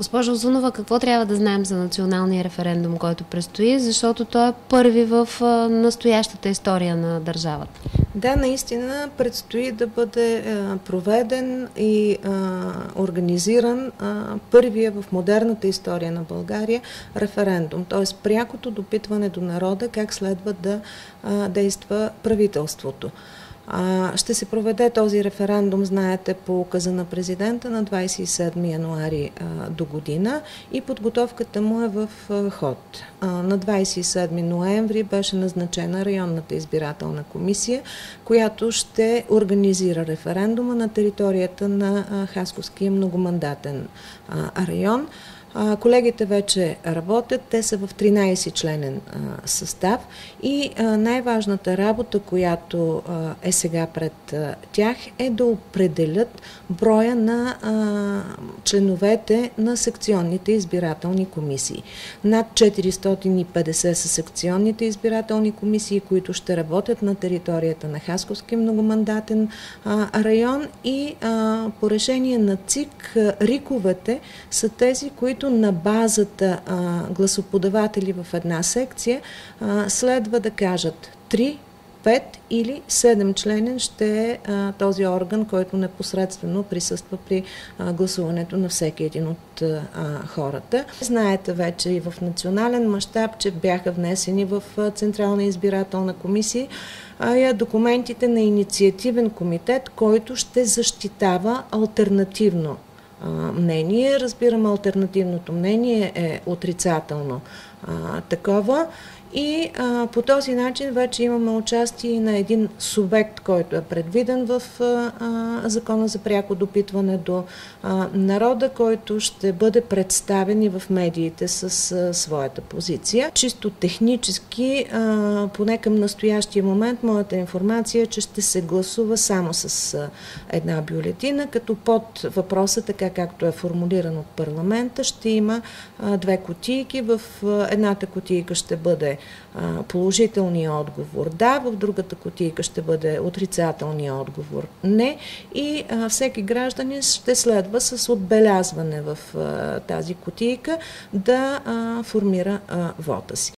Госпожо Озунова, какво трябва да знаем за националния референдум, който предстои, защото той е първи в настоящата история на държавата? Да, наистина предстои да бъде проведен и организиран първия в модерната история на България референдум, т.е. прякото допитване до народа как следва да действа правителството. Ще се проведе този референдум, знаете, по указа на президента на 27 януари до година и подготовката му е в ход. На 27 ноември беше назначена районната избирателна комисия, която ще организира референдума на територията на Хасковския многомандатен район. Колегите вече работят, те са в 13-членен състав и най-важната работа, която е сега пред тях, е да определят броя на членовете на секционните избирателни комисии. Над 450 са секционните избирателни комисии, които ще работят на територията на Хасковски многомандатен район и по решение на ЦИК риковете са тези, които които на базата а, гласоподаватели в една секция а, следва да кажат 3, 5 или 7 членен ще е а, този орган, който непосредствено присъства при а, гласуването на всеки един от а, хората. Знаете вече и в национален мащаб, че бяха внесени в Централна избирателна комисия а, документите на инициативен комитет, който ще защитава альтернативно мнение. Разбирам, альтернативното мнение е отрицателно а, такова и а, по този начин вече имаме участие на един субект, който е предвиден в а, Закона за пряко допитване до а, народа, който ще бъде представен и в медиите с а, своята позиция. Чисто технически, а, поне към настоящия момент, моята информация е, че ще се гласува само с а, една бюлетина, като под въпроса, така както е формулиран от парламента, ще има а, две кутийки. В а, едната кутийка ще бъде положителния отговор да, в другата котийка ще бъде отрицателния отговор не и а, всеки гражданин ще следва с отбелязване в а, тази котийка да а, формира а, вота си.